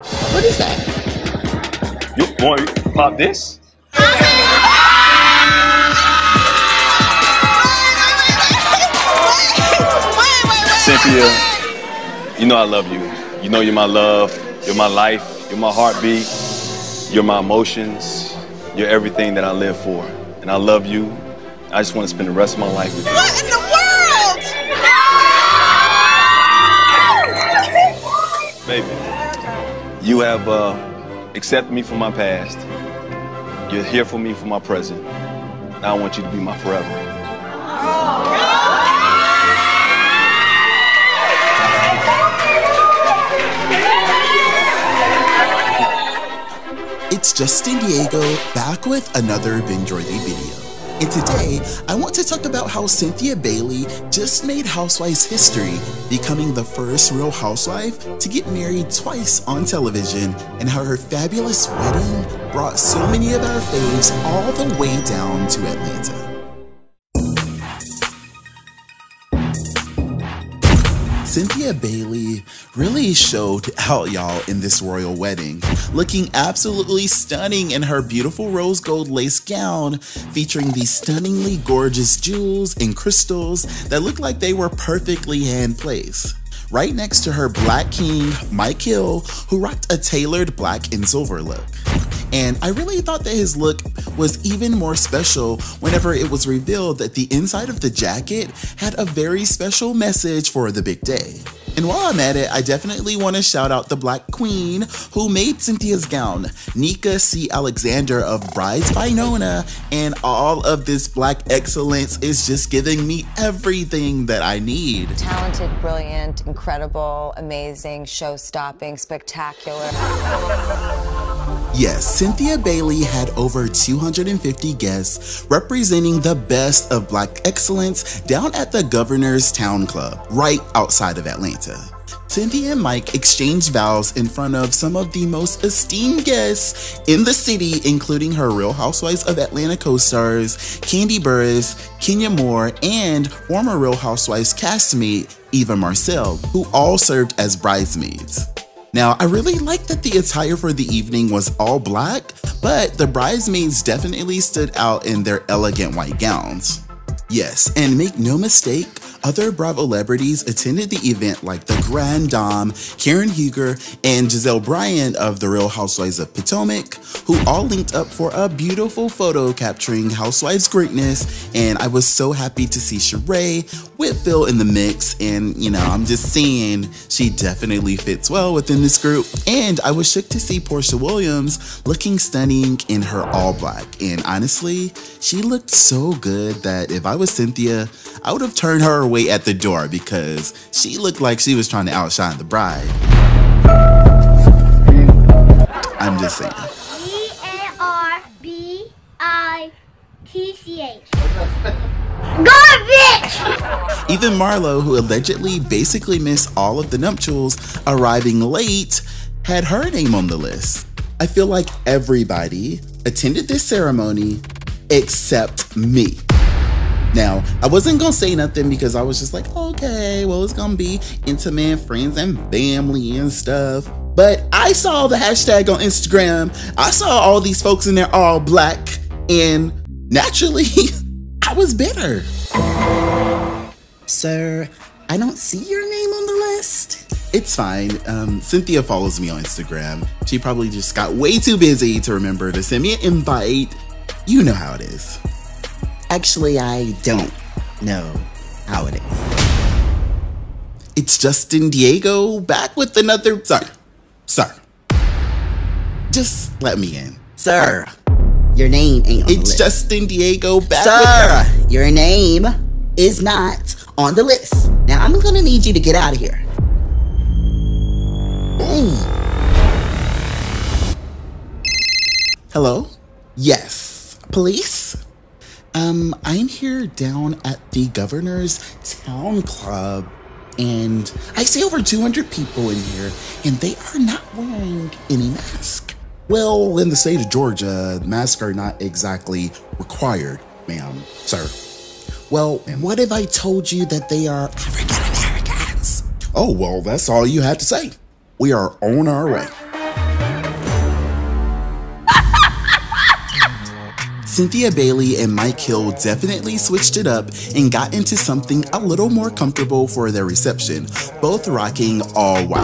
What is that? You want to pop this? Cynthia, you know I love you. You know you're my love. You're my life. You're my heartbeat. You're my emotions. You're everything that I live for. And I love you. I just want to spend the rest of my life with you. What in the world? Baby, you have uh, accepted me for my past. You're here for me for my present. Now I want you to be my forever. It's Justin Diego back with another binge-worthy video. And today, I want to talk about how Cynthia Bailey just made Housewives history, becoming the first real housewife to get married twice on television, and how her fabulous wedding brought so many of our faves all the way down to Atlanta. Cynthia Bailey really showed out, y'all, in this royal wedding, looking absolutely stunning in her beautiful rose gold lace gown, featuring these stunningly gorgeous jewels and crystals that look like they were perfectly hand placed. Right next to her black king, Mike Hill, who rocked a tailored black and silver look. And I really thought that his look was even more special whenever it was revealed that the inside of the jacket had a very special message for the big day. And while I'm at it, I definitely want to shout out the Black Queen who made Cynthia's gown, Nneka C. Alexander of Brides by Nona, and all of this black excellence is just giving me everything that I need. Talented, brilliant, incredible, amazing, show stopping, spectacular. Yes, Cynthia Bailey had over 250 guests representing the best of black excellence down at the Governors Towne Club, right outside of Atlanta. Cynthia and Mike exchanged vows in front of some of the most esteemed guests in the city, including her Real Housewives of Atlanta co-stars, Kandi Burruss, Kenya Moore, and former Real Housewives castmate Eva Marcille, who all served as bridesmaids. Now, I really like that the attire for the evening was all black, but the bridesmaids definitely stood out in their elegant white gowns. Yes, and make no mistake, other Bravo celebrities attended the event like the Grand Dame, Karen Huger, and Gizelle Bryant of The Real Housewives of Potomac, who all linked up for a beautiful photo capturing Housewives greatness, and I was so happy to see Sheree Whitfield in the mix, and you know, I'm just saying she definitely fits well within this group, and I was shook to see Porsha Williams looking stunning in her all black, and honestly, she looked so good that if I was Cynthia, I would have turned her away at the door because she looked like she was trying to outshine the bride. I'm just saying. E A R B I T C H. Garbage! Even Marlo, who allegedly basically missed all of the nuptials, arriving late, had her name on the list. I feel like everybody attended this ceremony except me. Now, I wasn't gonna say nothing because I was just like, okay, well, it's gonna be intimate friends and family and stuff. But I saw the hashtag on Instagram. I saw all these folks in there all black, and naturally, I was bitter. Sir, I don't see your name on the list. It's fine. Um, Cynthia follows me on Instagram. She probably just got way too busy to remember to send me an invite. You know how it is. Actually, I don't know how it is. It's Justin Diego back with another. Sorry. Sir. Just let me in. Sir, your name ain't on the It's. Justin Diego back with Sir, your name is not on the list. Now I'm gonna need you to get out of here. Hello? Yes. Police? Um, I'm here down at the Governors Towne Club, and I see over 200 people in here, and they are not wearing any mask. Well, in the state of Georgia, masks are not exactly required, ma'am, sir. Well, what if I told you that they are African Americans? Oh, well, that's all you had to say. We are on our way. Cynthia Bailey and Mike Hill definitely switched it up and got into something a little more comfortable for their reception, both rocking all white.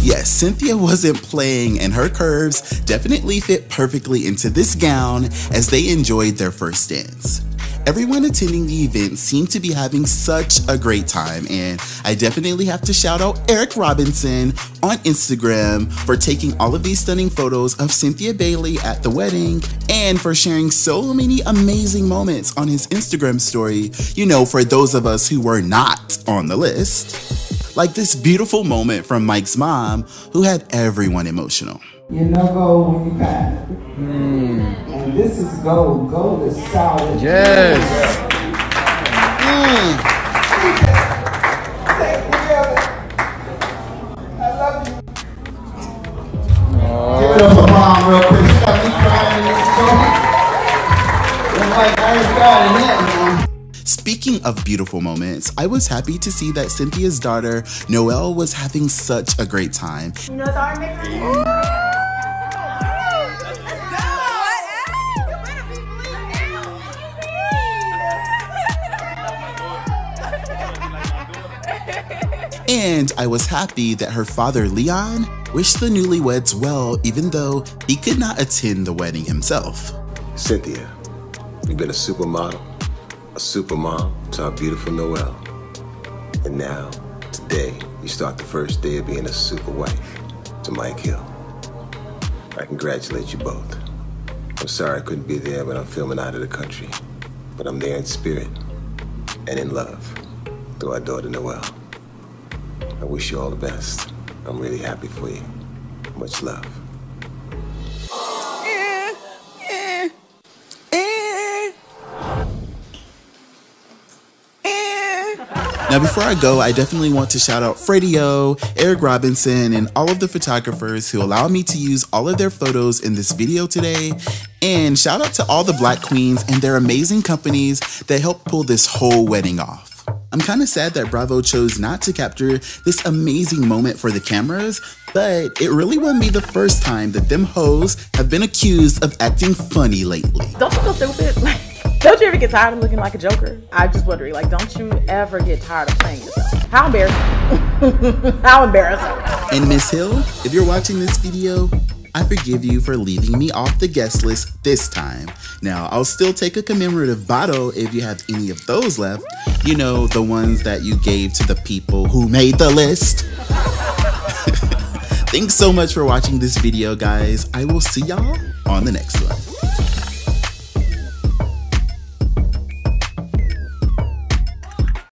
Yes, Cynthia wasn't playing, and her curves definitely fit perfectly into this gown as they enjoyed their first dance. Everyone attending the event seemed to be having such a great time, and I definitely have to shout out Eric Robinson on Instagram for taking all of these stunning photos of Cynthia Bailey at the wedding and for sharing so many amazing moments on his Instagram story, you know, for those of us who were not on the list. Like this beautiful moment from Mike's mom, who had everyone emotional. You know gold when you pass. Mm. And this is gold. Gold is solid. Yes. Mm. I love you. Give it up for real quick. She got me crying in this I'm like, I ain't got yet, mom. Speaking of beautiful moments, I was happy to see that Cynthia's daughter, Noelle, was having such a great time. You know And I was happy that her father, Leon, wished the newlyweds well, even though he could not attend the wedding himself. Cynthia, you've been a supermodel a super mom to our beautiful Noelle. And now, today, you start the first day of being a super wife to Mike Hill. I congratulate you both. I'm sorry I couldn't be there, but I'm filming out of the country. But I'm there in spirit and in love through our daughter Noelle. I wish you all the best. I'm really happy for you. Much love. Now, before I go, I definitely want to shout out Freddie O, Eric Robinson, and all of the photographers who allowed me to use all of their photos in this video today. And shout out to all the Black Queens and their amazing companies that helped pull this whole wedding off. I'm kind of sad that Bravo chose not to capture this amazing moment for the cameras, but it really wouldn't be the first time that them hoes have been accused of acting funny lately. Don't you feel stupid? Don't you ever get tired of looking like a joker? I'm just wondering, like, don't you ever get tired of playing yourself? How embarrassing. How embarrassing. And Miss Hill, if you're watching this video, I forgive you for leaving me off the guest list this time. Now, I'll still take a commemorative bottle if you have any of those left. You know, the ones that you gave to the people who made the list. Thanks so much for watching this video, guys. I will see y'all on the next one.